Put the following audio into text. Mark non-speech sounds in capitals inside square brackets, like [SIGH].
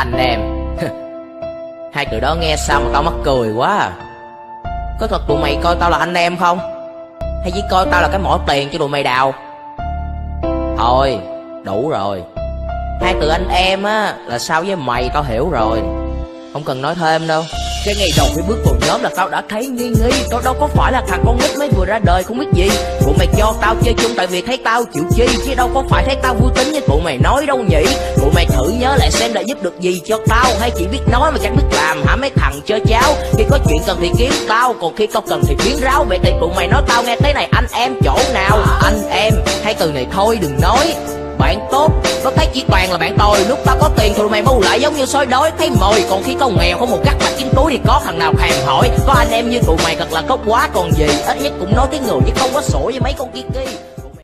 Anh em. [LAUGHS] Hai từ đó nghe sao mà tao mắc cười quá à. Có thật tụi mày coi tao là anh em không? Hay chỉ coi tao là cái mỏ tiền cho tụi mày đào? Thôi, đủ rồi. Hai từ anh em á, là sao với mày tao hiểu rồi. Không cần nói thêm đâu. Cái ngày đầu khi bước vào nhóm là tao đã thấy nghi nghi. Tao đâu có phải là thằng con nít mới vừa ra đời, không biết gì. Tụi mày cho tao chơi chung, tại vì thấy tao chịu chi. Chứ đâu có phải thấy tao vui tính như tụi mày nói đâu nhỉ. Tụi mày thử nhớ lại xem đã giúp được gì cho tao. Hay chỉ biết nói mà chẳng biết làm. Hả mấy thằng chơi cháo Khi có chuyện cần thì kiếm tao. Còn khi không cần thì biến ráo. Vậy thì tụi mày nói tao nghe thế này. Anh em chỗ nào? Anh em hai từ này thôi, đừng nói. Bạn tốt, Có thấy chỉ toàn là bạn tồi Lúc tao có tiền thì mày bù lại giống như sói đói Thấy mồi. Còn khi tao nghèo không một cắt mặt chín túi Thì có thằng nào thèm hỏi. Có anh em như tụi mày thật là tốt quá. Còn gì, Ít nhất cũng nói tiếng người chứ không có sổ với mấy con kia kia.